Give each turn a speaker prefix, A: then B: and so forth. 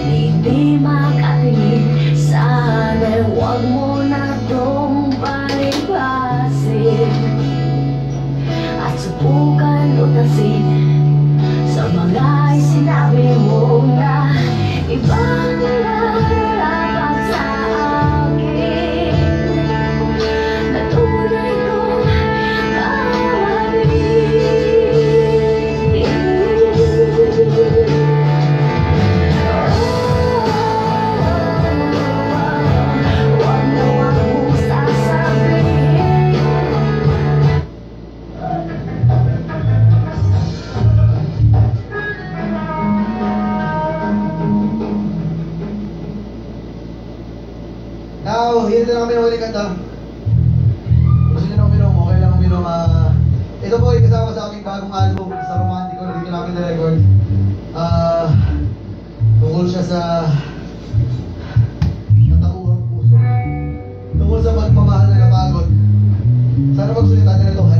A: Hindi makatingin Sana'y huwag mo na tong palipasin At subukan utasin Sa mga sinabi mo na Ibang
B: Sana magsulita na itong